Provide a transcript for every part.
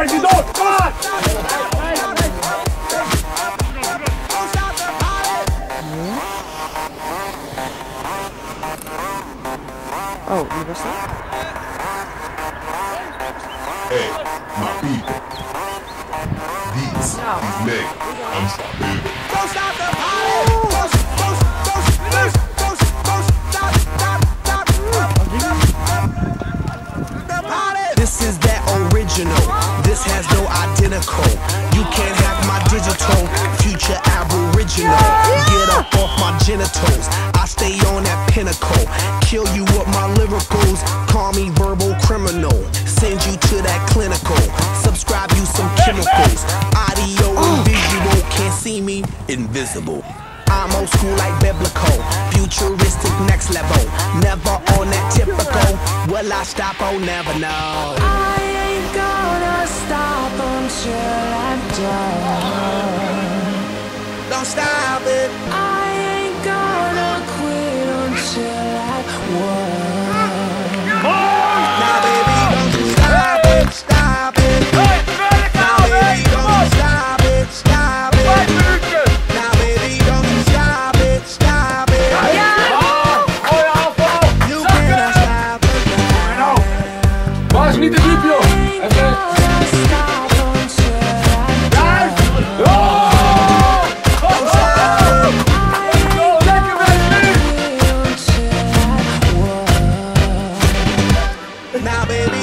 crazy, don't! Come on! Oh, you missed that? Hey, my people. These, these legs, I'm stopping. Don't the party. Stop. The party. This is that original. This has no identical. You can't have my digital. Future aboriginal. Get up off my genitals. I stay on that pinnacle. Kill you with my lyricals. Call me verbal criminal. Send you to that clinical. Subscribe you some chemicals. Audio and oh. visual. Can't see me. Invisible. I'm old school like biblical. Futuristic next level. Never on that typical. Will I stop? Oh, never know.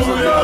감사합니다.